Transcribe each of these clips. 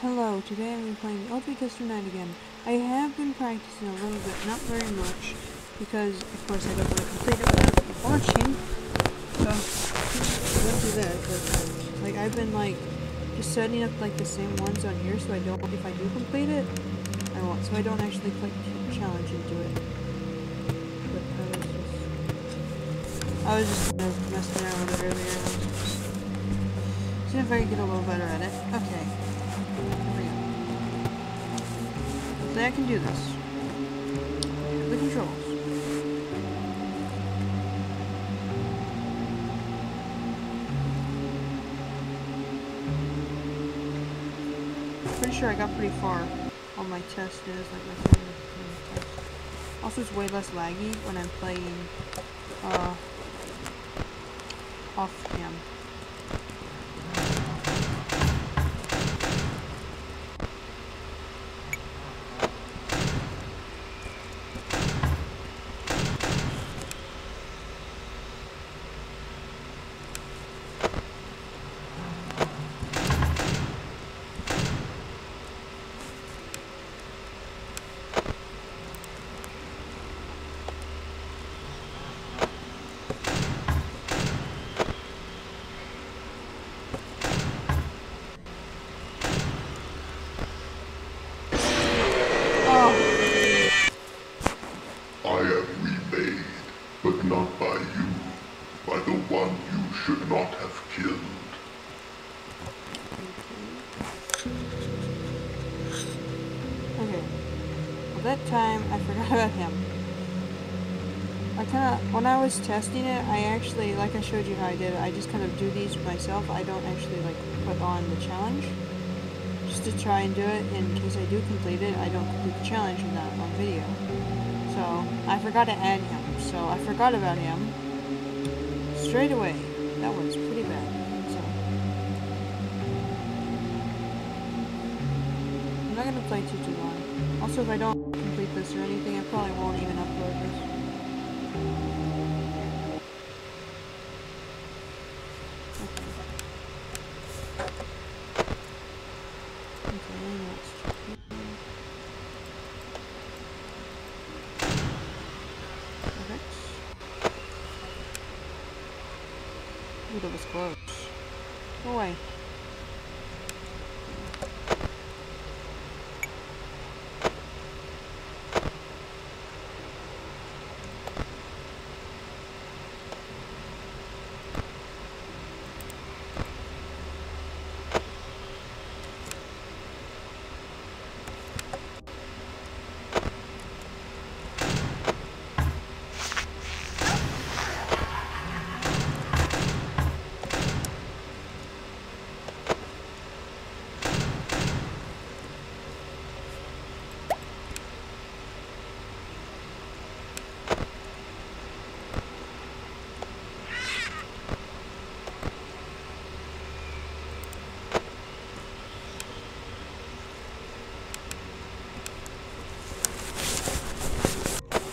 Hello, today I'm going to be playing Ultimate Custom Night again. I have been practicing a little bit, not very much, because of course I don't want to complete it without watching. So, I won't do that, but like I've been like just setting up like the same ones on here so I don't, if I do complete it, I won't, so I don't actually click challenge do it. But I was just, I was just kind of messing around with it earlier. See if I get a little better at it. Okay. So I can do this. The controls. Pretty sure I got pretty far on my test is, like my test. Also, it's way less laggy when I'm playing uh, off cam. I am remade, but not by you, by the one you should not have killed. Okay. Well, that time I forgot about him. I kind of, when I was testing it, I actually, like I showed you how I did it, I just kind of do these myself. I don't actually like put on the challenge. Just to try and do it in case I do complete it, I don't complete the challenge in that on video. So, I forgot to add him. So, I forgot about him. Straight away. That was pretty bad. So. I'm not gonna play too too long. Also, if I don't complete this or anything, I probably won't even upload this. Okay. Okay, next. Perfect. Ooh, that was close.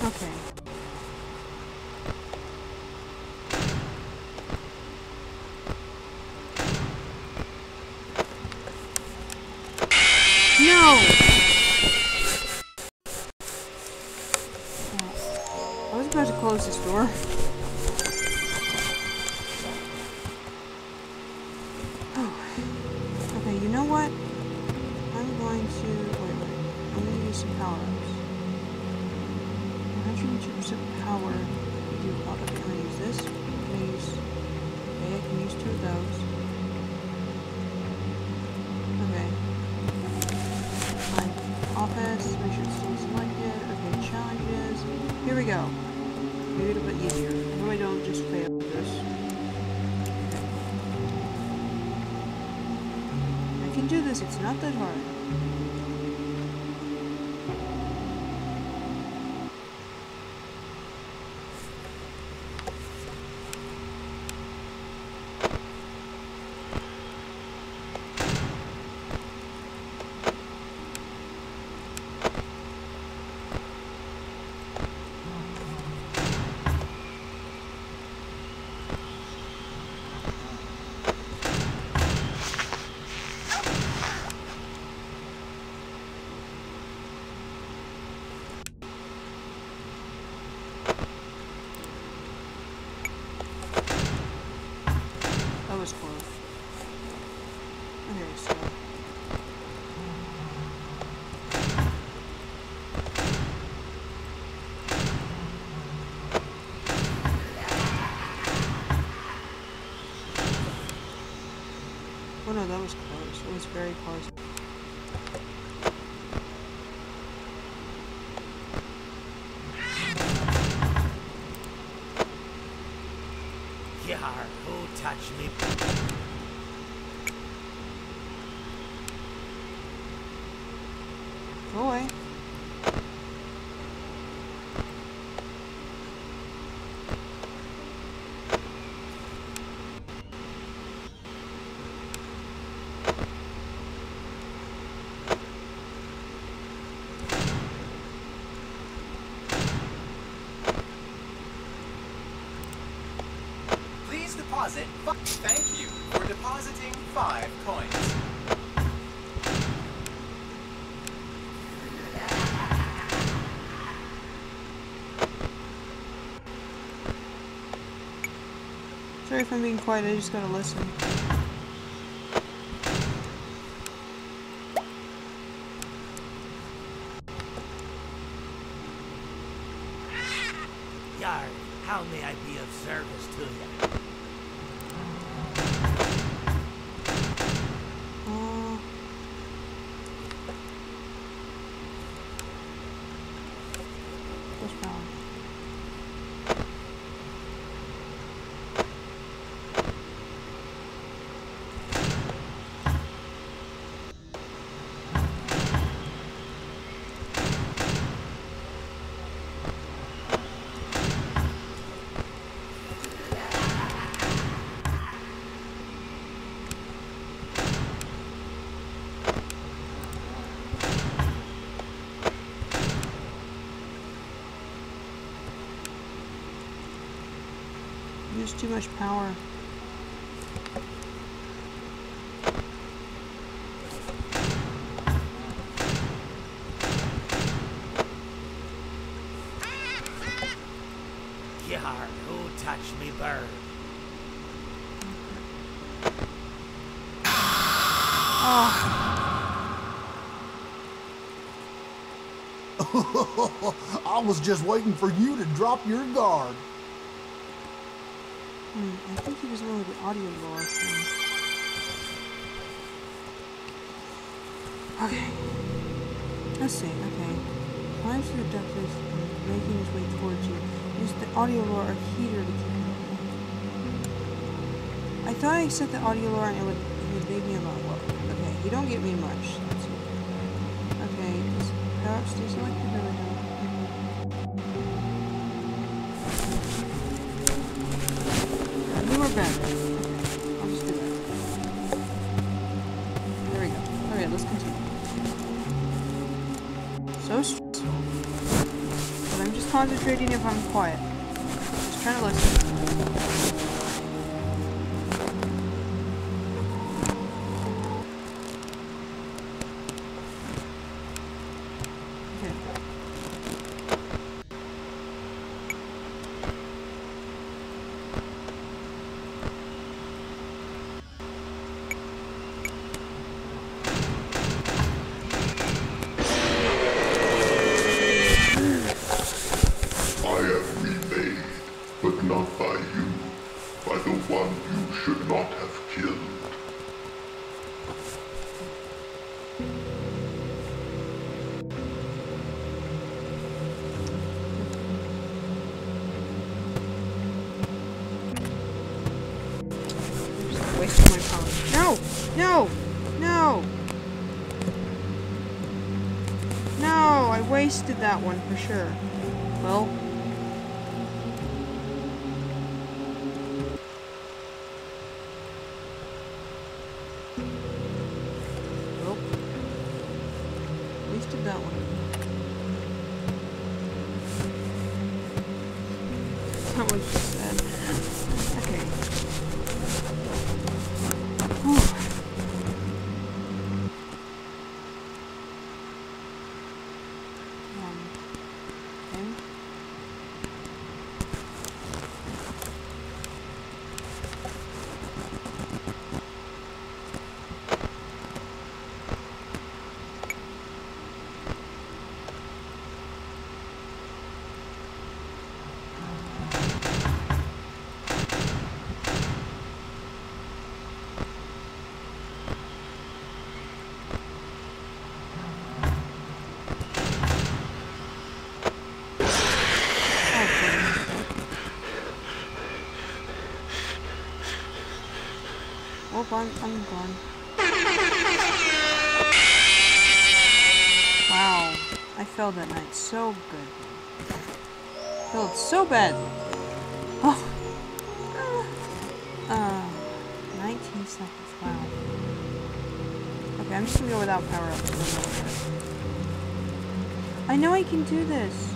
Okay. I was about to close this door. It's not that hard. was close. Oh, okay, so. Oh no, that was close. It was very close. Touched me? Go away. Please deposit. Thank you for depositing five coins. Sorry if I'm being quiet, I just gotta listen. Yar, how may I be of service to you? Uh, what's wrong? Use too much power. Yar, who touched me bird? Ah. I was just waiting for you to drop your guard. I think he was one of the audio lure thing. Okay. Let's see, okay. Climbs to the ductless and making his way towards you. Use the audio lure or heater to keep him away. I thought I set the audio lure and it would, it would make me a lot lower. Okay, you don't get me much. Okay, power up stay Okay, I'll just do that. There we go. Okay, let's continue. So stressful. But I'm just concentrating if I'm quiet. Just trying to listen. No! No! No! I wasted that one for sure. Well. Well, I'm, I'm gone. Wow. I failed that night so good. Failed so bad. Oh. Uh, 19 seconds. Wow. Okay, I'm just gonna go without power up. I know I can do this.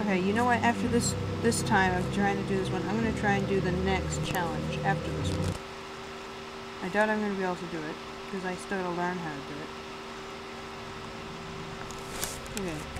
Okay, you know what? After this this time of trying to do this one, I'm gonna try and do the next challenge after this one. I doubt I'm gonna be able to do it because I still gotta learn how to do it. Okay.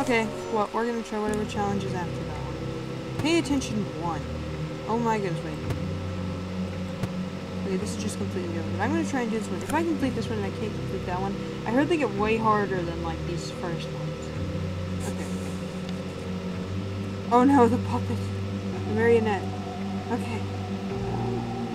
Okay, well, we're gonna try whatever challenge is after that one. Pay attention one. Oh my goodness, wait. Okay, this is just completely over. But I'm gonna try and do this one. If I complete this one and I can't complete that one, I heard they get way harder than like these first ones. Okay. Oh no, the puppet. The marionette. Okay.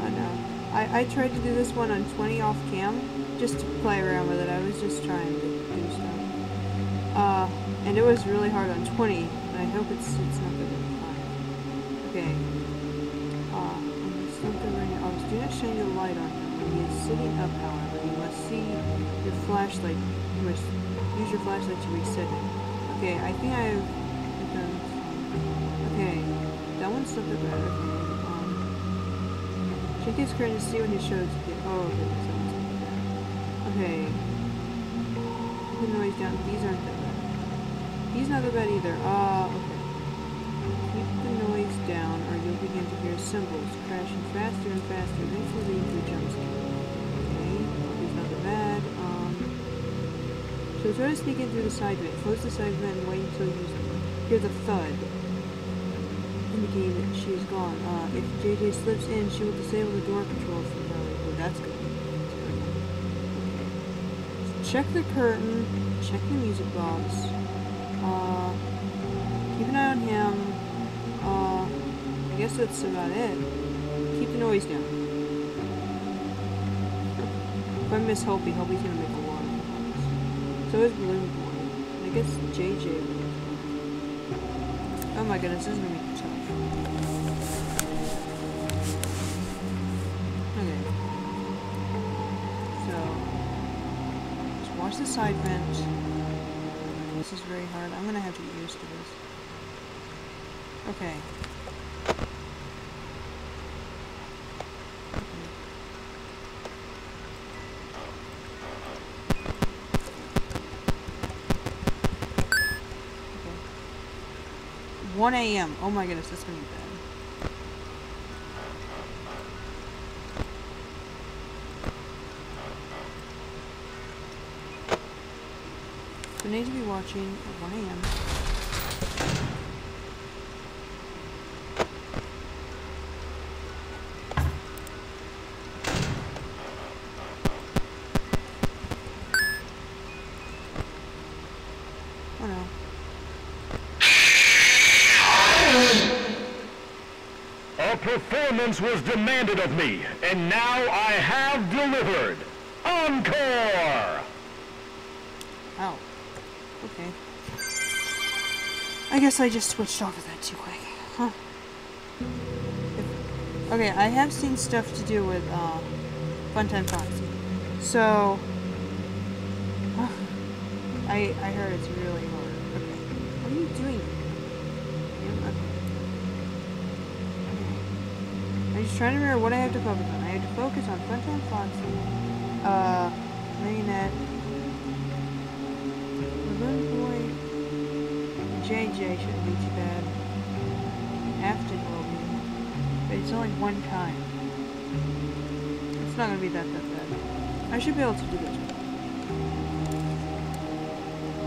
Oh no. I, I tried to do this one on 20 off cam just to play around with it. I was just trying to do stuff. Uh, and it was really hard on 20, but I hope it's it's not good on 5. Okay. Uh, good right now. Oh, do not shine your light on him. When he is sitting up, however, you must see your flashlight. You must use your flashlight to reset it. Okay, I think I've. Okay, that one's bad. Okay. Um, Check his screen to see when he shows. Oh, okay. Okay. Keep the noise down. These aren't bad. He's not that bad either. Uh, okay. Keep the noise down or you'll begin to hear cymbals crashing faster and faster, eventually leading to a jump scare. Okay. He's not that bad. Um, so try to sneak in through the side vent. Close the side vent and wait until you hear the thud indicating that she is gone. Uh, if JJ slips in, she will disable the door controls for her. Oh, that's good. Check the curtain. Check the music box. Uh, keep an eye on him. Uh, I guess that's about it. Keep the noise down. If I miss Hopi, Hopi's gonna make a lot of noise. So is Boy. I guess JJ. Oh my goodness, this is gonna be tough. Okay. So, just watch the side vent. This is very hard. I'm gonna have to get used to this. Okay. Okay. 1 a.m. Oh my goodness, that's gonna be bad. So need to be watching at 1 a.m. No. A performance was demanded of me, and now I have delivered. Encore! Oh. Okay. I guess I just switched off of that too quick. Huh. If- okay, I have seen stuff to do with, uh, Funtime Foxy. So, I, I heard it's really hard. Okay. What are you doing? I'm just trying to remember what I have to focus on. I have to focus on Funtime Foxy, uh, Marionette, Lagoon Boy, JJ shouldn't be too bad. Afton will be, but it's only one time. It's not gonna be that that bad. I should be able to do this.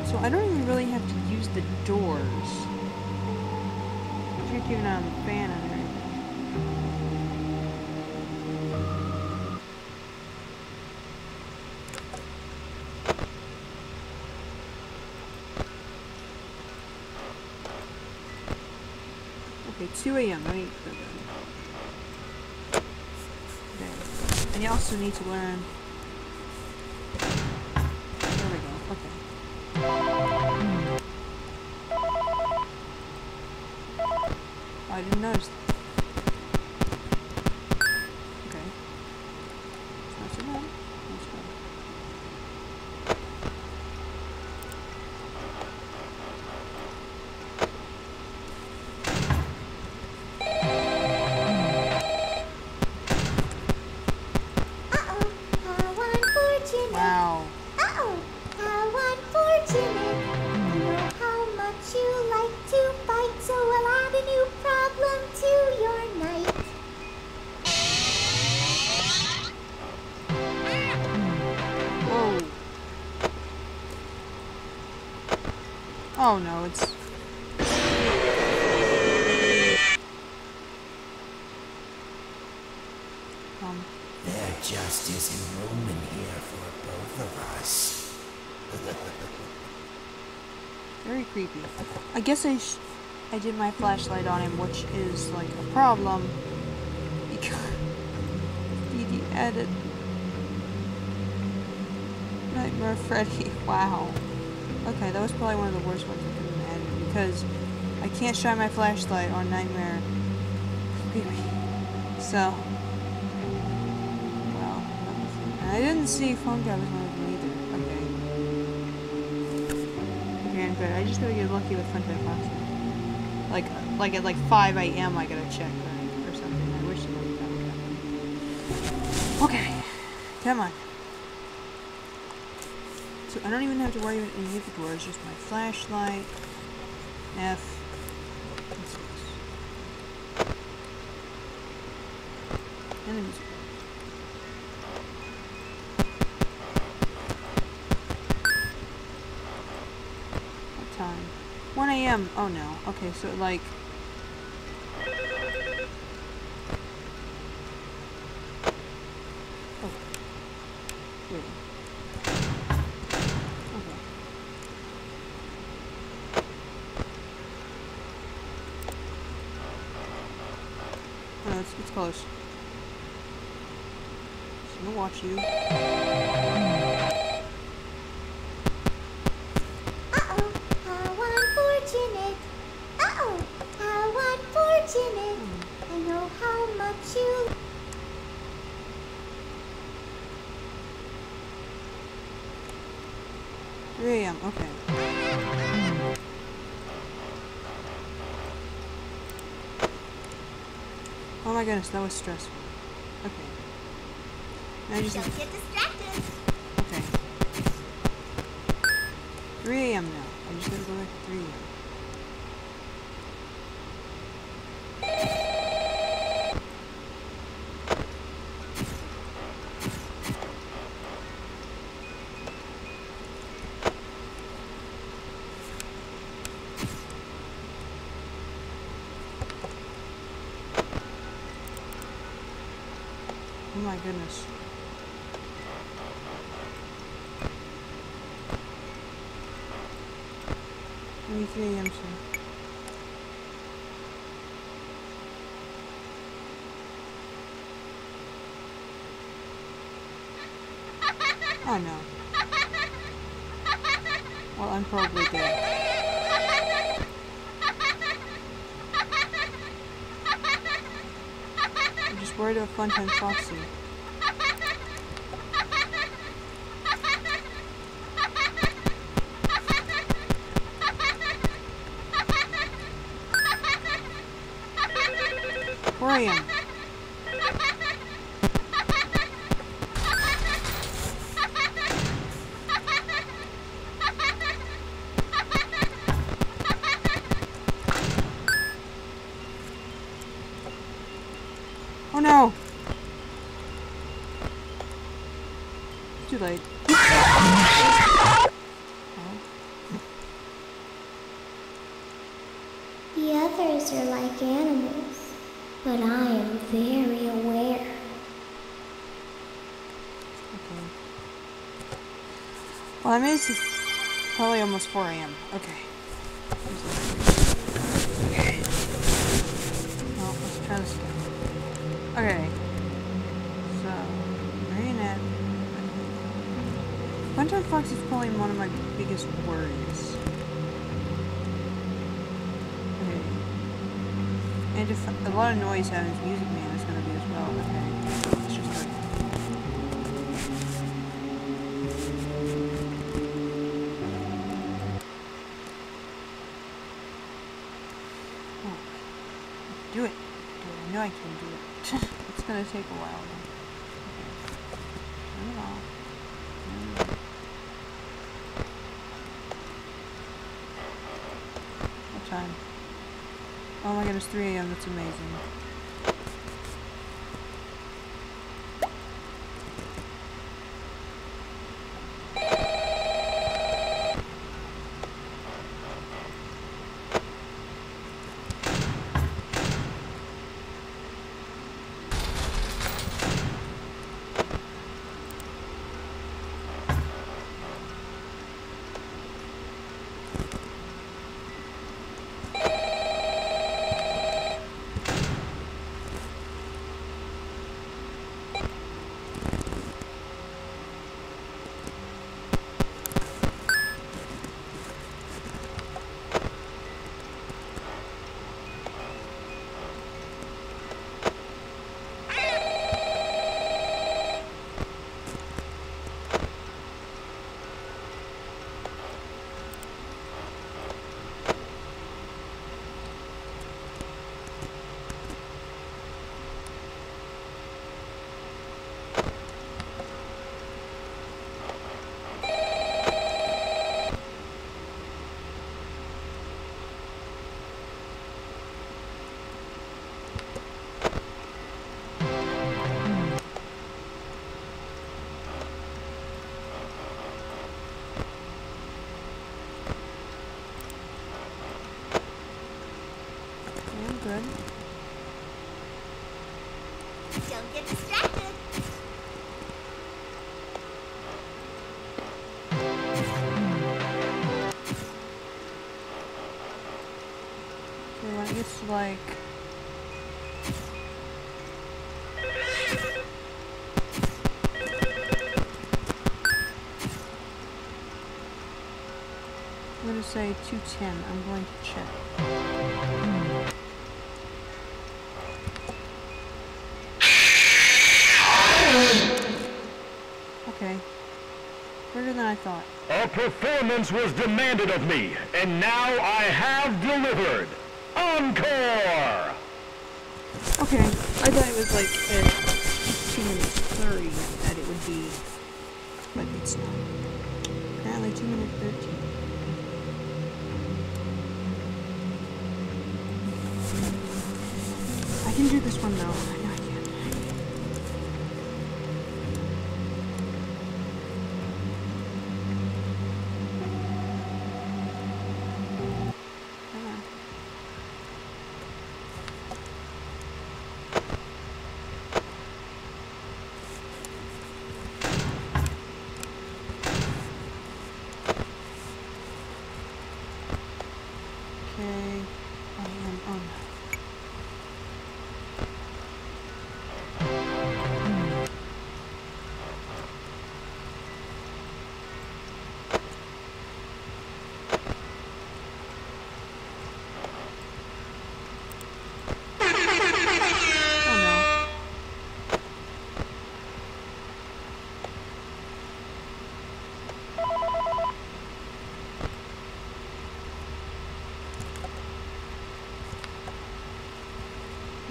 So I don't even really have to use the doors. You're keeping on the fan and everything. 2 a.m. Go. Okay. And you also need to learn. There we go. Okay. Oh, I didn't notice. In here for both of us. very creepy. I guess I I did my flashlight on him, which is like a problem. Because the edit Nightmare Freddy. Wow. Okay, that was probably one of the worst ones I could have added because I can't shine my flashlight on Nightmare. Creepy. So. I didn't see Fungi was one of them either. Okay. Okay, I'm good. I just gotta get lucky with Funtime Foxy. Like, like at like 5 a.m. I gotta check right, or something. I wish somebody that would happen. Okay, come on. So I don't even have to worry about any of the doors. Just my flashlight. F. And the music. What time? 1 a.m. Oh no. Okay, so like. Oh. Wait. Okay. Oh, no, it's, it's close. So I'm gonna watch you. Uh-oh, how unfortunate. Uh-oh, how unfortunate. I know how much you... 3 a.m. Okay. Oh my goodness, that was stressful. Okay. Now I just Don't get distracted. okay. 3 a.m. now. I'm just gotta go back to 3 a.m. goodness. 3 a.m. soon. Oh no. Well, I'm probably dead. I'm just worried about Funtime Foxy. Ayan. Well, I made probably almost 4 a.m. Okay. Okay. Well, let's try this. Okay. So, marionette. Quentin Fox is probably one of my biggest worries. Okay. And if a lot of noise happens, Music Man is gonna be as well. Okay. Gonna take a while. Okay. What time? Oh my god, it's 3 a.m. That's amazing. Okay, I'm good. Don't get distracted. Okay, when it gets to like I'm gonna say 210. I'm going to check. I thought. A performance was demanded of me, and now I have delivered. Encore! Okay, I thought it was like at 2 minutes 30 that it would be, but it's not. Apparently 2 minutes 13. I can do this one though. I know I can. Come on. Okay, I am on. Oh no.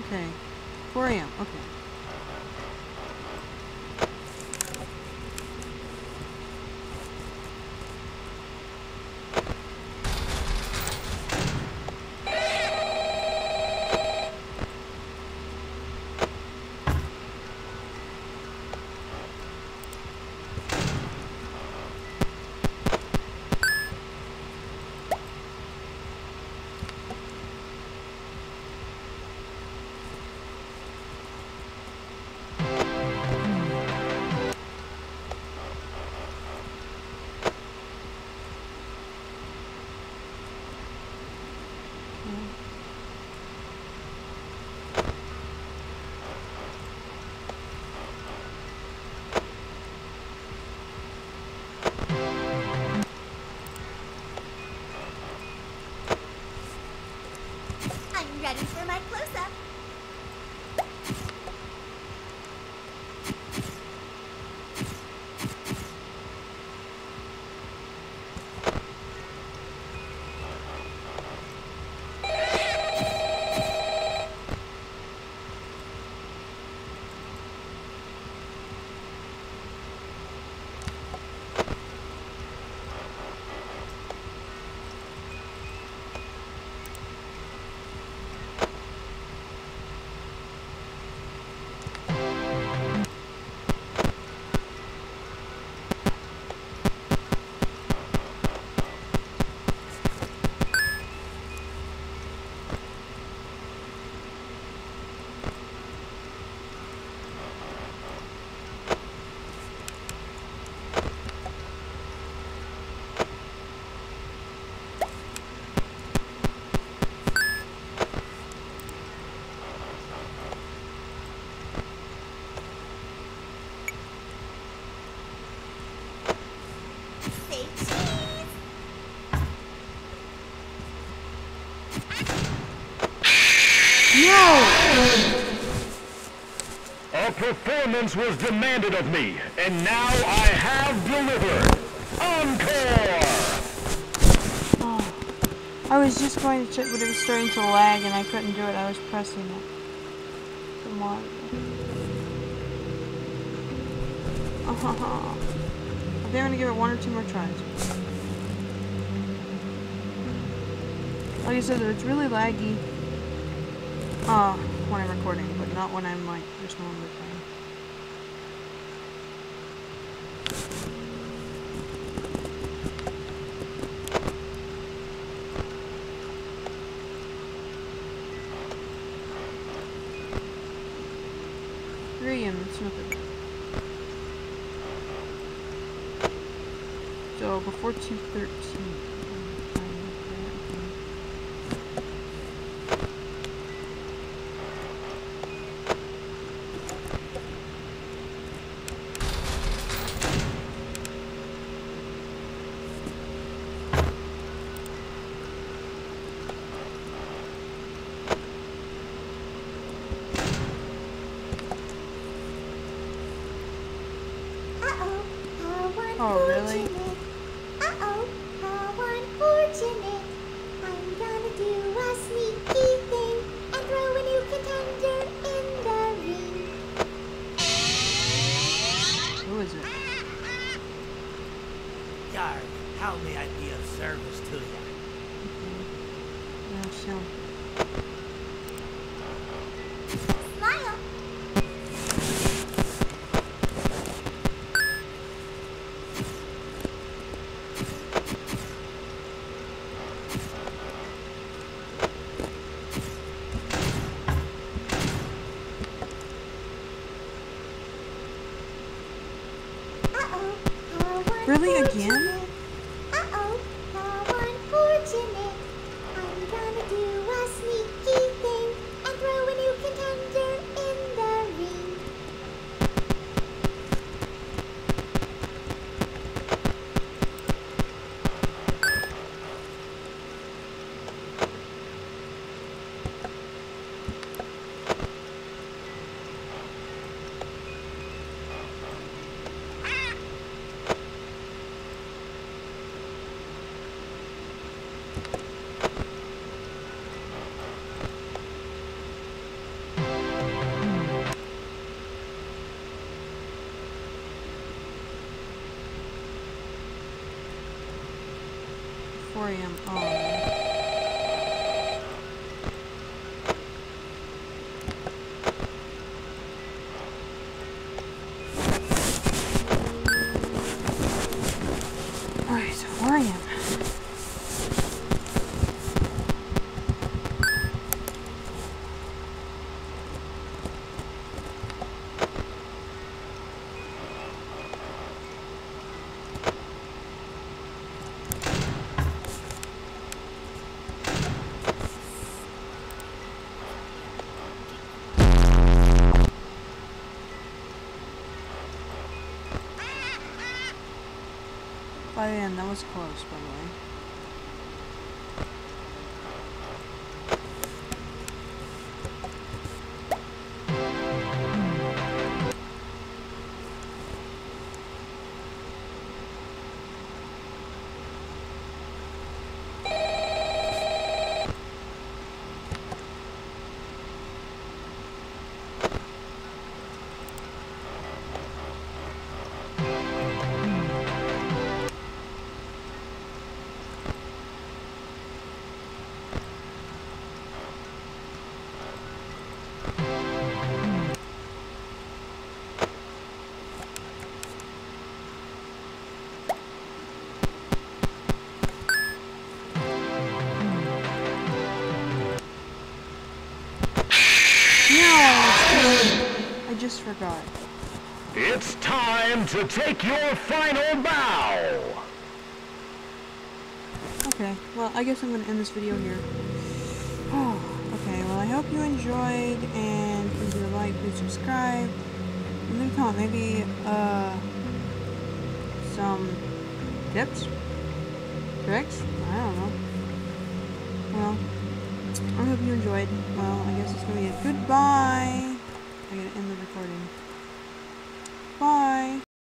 Okay. 4 a.m. No! A performance was demanded of me, and now I have delivered. Encore! Oh, I was just going to check, but it was starting to lag, and I couldn't do it. I was pressing it. Come on. Oh, I think I'm gonna give it one or two more tries. Like I said, it's really laggy. Oh, when I'm recording, but not when I'm like, there's no one recording. So before 213. Really, again? The that was close, by forgot. It's time to take your final bow. Okay, well, I guess I'm going to end this video here. Oh, okay, well, I hope you enjoyed, and please leave a like, please subscribe, and leave a comment, maybe, uh, some tips? Tricks? I don't know. Well, I hope you enjoyed. Well, I guess it's going to be a goodbye. I gotta end the recording.